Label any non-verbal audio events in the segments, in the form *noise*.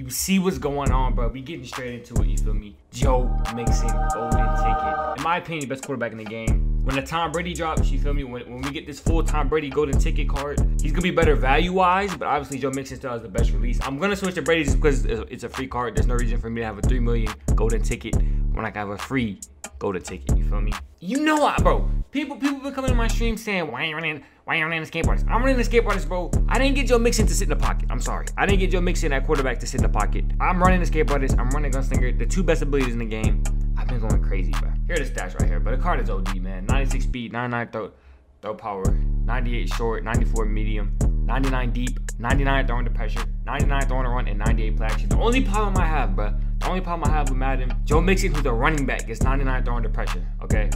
You see what's going on, bro. We getting straight into it, you feel me? Joe Mixon, golden ticket. In my opinion, best quarterback in the game. When the Tom Brady drops, you feel me? When, when we get this full Tom Brady golden ticket card, he's gonna be better value-wise, but obviously Joe Mixon still has the best release. I'm gonna switch to Brady just because it's a free card. There's no reason for me to have a 3 million golden ticket when I can have a free golden ticket, you feel me? You know what, bro? People people been coming to my stream saying, why ain't running why ain't running the skateboarders? I'm running the skateboarders, bro. I didn't get Joe Mixon to sit in the pocket. I'm sorry. I didn't get Joe Mixon at quarterback to sit in the pocket. I'm running the skateboarders. I'm running Gunslinger, the two best abilities in the game. I've been going crazy, bro. Here are the stats right here, but the card is OD, man. 96 speed, 99 throw, throw power, 98 short, 94 medium, 99 deep, 99 throwing the pressure, 99 throwing the run, and 98 play action. The only problem I have, bro, the only problem I have with Madden, Joe Mixon, who's a running back, is 99 throwing the pressure, okay?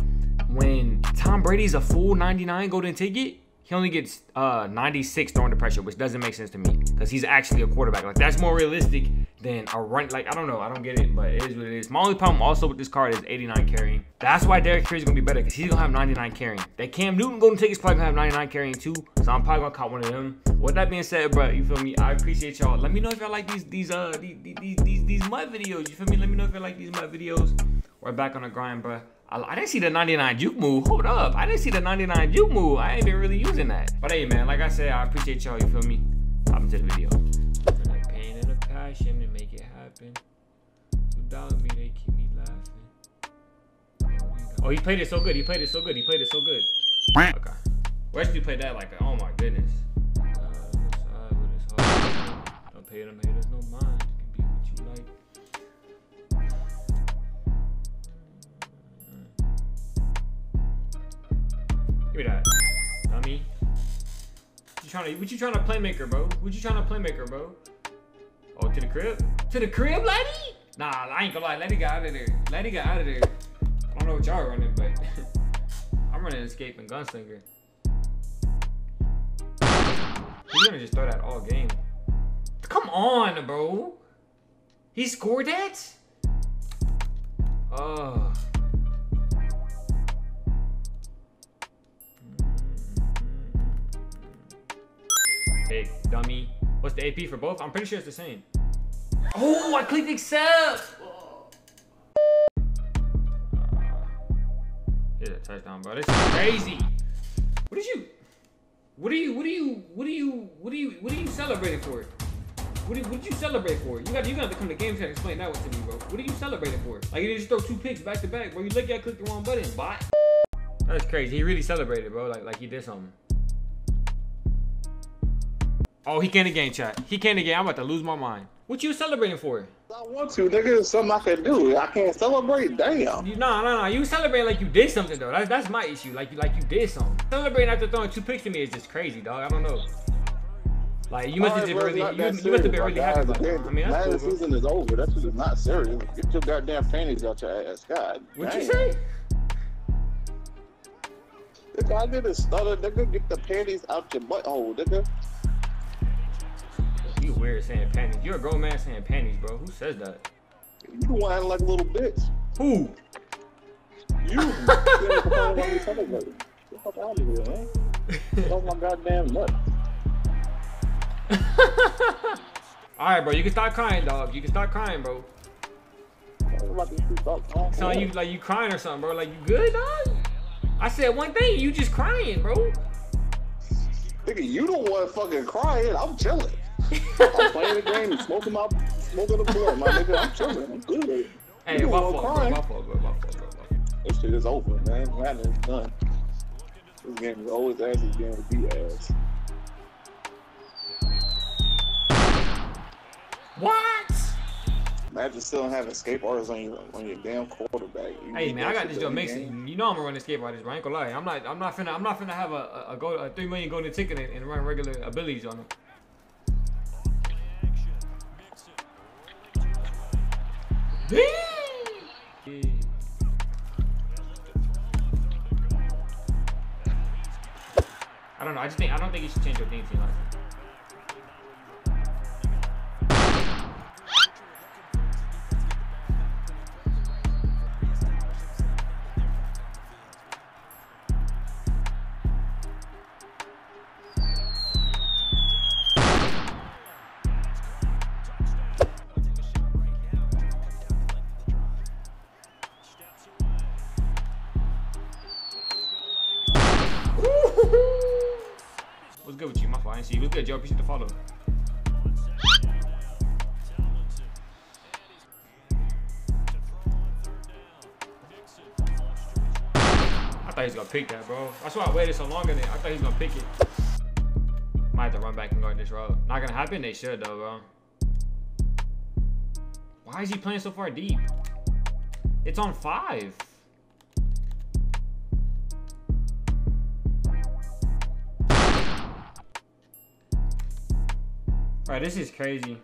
When Tom Brady's a full 99 golden ticket, he only gets uh, 96 throwing the pressure, which doesn't make sense to me because he's actually a quarterback. Like that's more realistic than a run. Like I don't know, I don't get it, but it is what it is. My only problem also with this card is 89 carrying. That's why Derrick Henry's gonna be better because he's gonna have 99 carrying. That Cam Newton golden ticket's probably gonna have 99 carrying too, so I'm probably gonna caught one of them. With that being said, bro, you feel me? I appreciate y'all. Let me know if y'all like these these uh these these these, these MUT videos. You feel me? Let me know if y'all like these MUT videos. We're back on the grind, bro. I, I, didn't see the 99 juke move. Hold up. I didn't see the 99 juke move. I ain't been really using that. But hey, man, like I said, I appreciate y'all. You feel me? Hop into the video. Like pain and a passion to make it happen. Without me, they keep me laughing. Oh, he played it so good. He played it so good. He played it so good. Okay. Where should you play that like oh my goodness. Uh, don't pay them haters trying to what you trying to playmaker, bro? What you trying to playmaker, bro? Oh, to the crib? To the crib, lady? Nah, I ain't gonna lie. Lady got out of there. Lady got out of there. I don't know what y'all running, but *laughs* I'm running escape and gunslinger. He's gonna just throw that all game. Come on, bro. He scored that? Oh. Hey, dummy. What's the AP for both? I'm pretty sure it's the same. Oh, I clicked accept. Here's a touchdown, bro. This is crazy. What did you? What are you? What are you? What are you? What are you? What are you celebrating for? What, did, what did you celebrate for? You got you got to come to game chat and explain that one to me, bro. What are you celebrating for? Like you just throw two picks back to back, bro. You look at click the wrong button, bot. That's crazy. He really celebrated, bro. Like like he did something. Oh, he can't game chat. He can't game. I'm about to lose my mind. What you celebrating for? I want to, nigga. It's something I can do. I can't celebrate. Damn. You, nah, nah, nah. You celebrating like you did something though. That's that's my issue. Like you like you did something. Celebrating after throwing two picks to me is just crazy, dog. I don't know. Like you must have been really, you, you must have been really happy about that. I mean, that's cool, season is over. That's just not serious. Get your goddamn panties out your ass, God. What'd you say? Nigga, I didn't stutter, nigga. Get the panties out your butthole, nigga. Weird saying panties. You're a grown man saying panties, bro. Who says that? You acting like a little bitch. Who? You. Get out of here, man. Get my goddamn nut. Alright, bro. You can start crying, dog. You can start crying, bro. Sound you like you crying or something, bro. Like you good, dog? I said one thing, you just crying, bro. Nigga, you don't want fucking crying. I'm chilling. I'm playing the game and smoking my smoking the blunt, my nigga. I'm chilling. I'm good. Hey, you my fault, bro, my fault, bro, my fault, bro, my fault. This shit is over, man. Madden is done. This game is always ass. This game will be ass. What? Imagine still having escape artists on your on your damn quarterback. You hey man, I got this Joe Mixon. You know I'm gonna run escape artist, bro. I ain't gonna lie. I'm not. I'm not finna. I'm not finna have a a, a, go, a three million golden ticket and, and run regular abilities on him. I don't know. I just think I don't think you should change your theme team. Honestly. Good, Joe? Appreciate the follow. I thought he was gonna pick that, bro. That's why I waited so long on it. I thought he was gonna pick it. Might have to run back and guard this route. Not gonna happen. They should though, bro. Why is he playing so far deep? It's on five. Alright, this is crazy.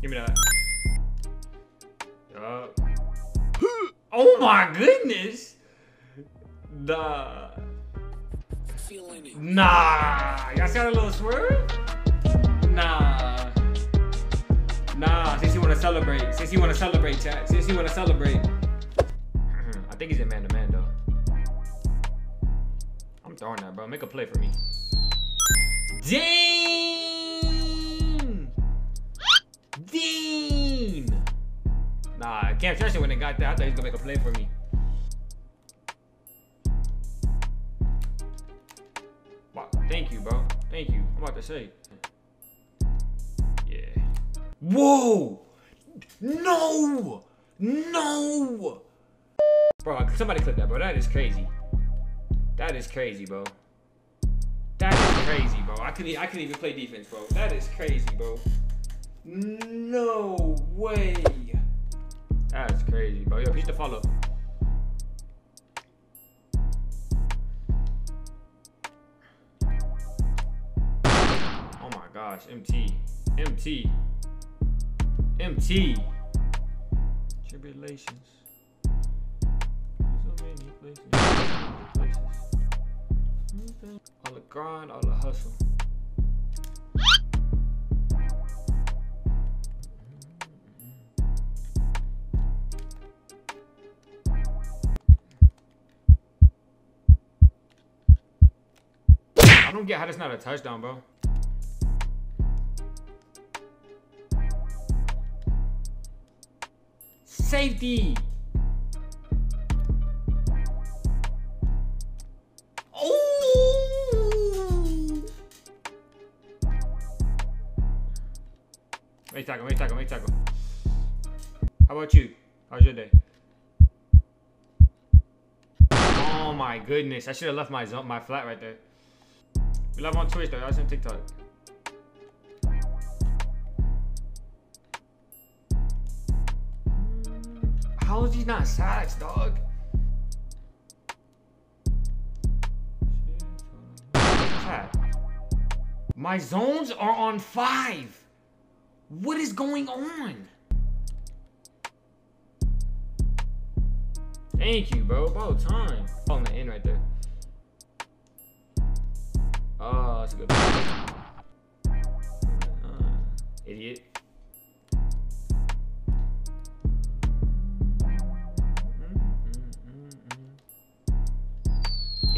Give me that. *gasps* Oh my goodness! Nah. Nah. Y'all see a little swerve? Nah. Nah. Since you wanna celebrate. Since you wanna celebrate, chat. Since you wanna celebrate. Mm-hmm. I think he's in man to man though. I'm throwing that, bro. Make a play for me. Dean! Dean! Nah, I can't trust it when they got that. I thought he was gonna make a play for me. You. I'm about to say. Yeah. Whoa! No! No! Bro, somebody clip that, bro. That is crazy. That is crazy, bro. That is crazy, bro. I could I even play defense, bro. That is crazy, bro. No way. That's crazy, bro. Yo, peace the follow. Gosh, MT. MT. MT. Tribulations. So many places. places. All the grind, all the hustle. I don't get how that's not a touchdown, bro. Safety. Oh! Make tackle, make tackle, make tackle. How about you? How's your day? Oh my goodness. I should have left my my flat right there. We love on Twitch though. That's on TikTok. How is he not sacks, dog? My zones are on five. What is going on? Thank you, bro. About time. On the end right there. Oh, that's a good. Uh, idiot.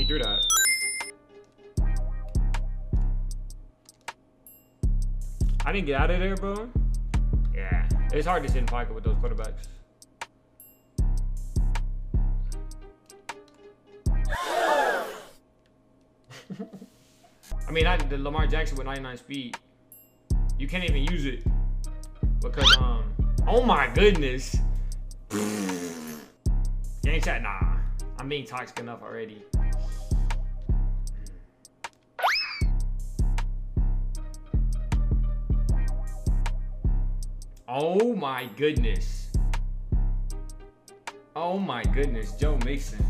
That. I didn't get out of there, bro. Yeah. It's hard to sit in pocket with those quarterbacks. *laughs* I mean, I, the Lamar Jackson with 99 speed, you can't even use it because um. Oh my goodness. *sighs* Gang chat, nah. I'm being toxic enough already. Oh my goodness. Oh my goodness, Joe Mixon.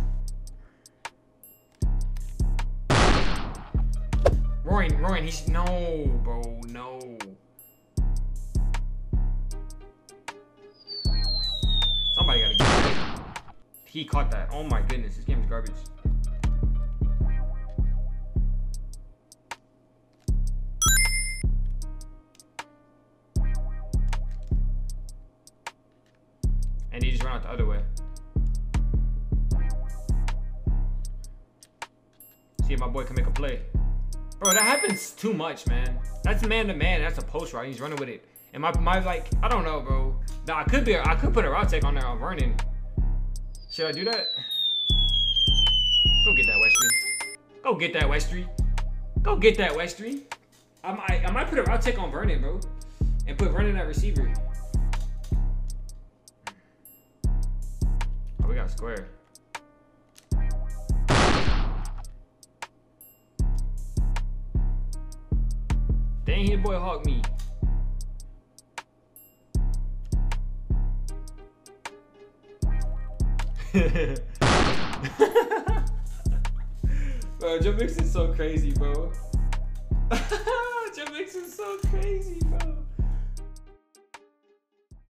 Roy, Roy, he's no, bro, no. Somebody gotta get it. He caught that. Oh my goodness, this game is garbage. and he just ran out the other way. See if my boy can make a play. Bro, that happens too much, man. That's man to man. That's a post route. He's running with it. And my, my like, I don't know, bro. Nah, I could be, I could put a route take on there on Vernon. Should I do that? Go get that Westry. Go get that Westry. Go get that Westry. I might, I might put a route take on Vernon, bro. And put Vernon at receiver. Got square. Dang, he boy hawk me. *laughs* bro, your mix is so crazy, bro. *laughs* your mix is so crazy.